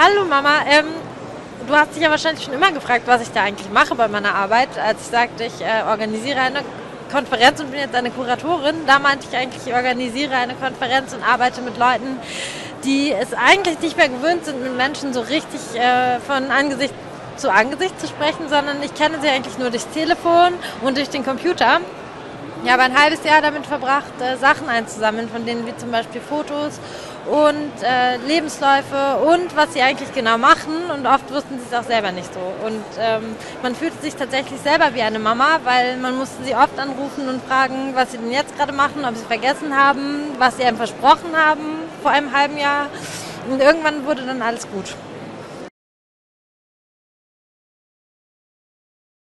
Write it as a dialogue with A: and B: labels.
A: Hallo Mama, ähm, du hast dich ja wahrscheinlich schon immer gefragt, was ich da eigentlich mache bei meiner Arbeit. Als ich sagte, ich äh, organisiere eine Konferenz und bin jetzt eine Kuratorin, da meinte ich eigentlich, ich organisiere eine Konferenz und arbeite mit Leuten, die es eigentlich nicht mehr gewöhnt sind, mit Menschen so richtig äh, von Angesicht zu Angesicht zu sprechen, sondern ich kenne sie eigentlich nur durchs Telefon und durch den Computer. Ich habe ein halbes Jahr damit verbracht, äh, Sachen einzusammeln, von denen wie zum Beispiel Fotos und äh, Lebensläufe und was sie eigentlich genau machen. Und oft wussten sie es auch selber nicht so. Und ähm, man fühlte sich tatsächlich selber wie eine Mama, weil man musste sie oft anrufen und fragen, was sie denn jetzt gerade machen, ob sie vergessen haben, was sie einem versprochen haben vor einem halben Jahr. Und irgendwann wurde dann alles gut.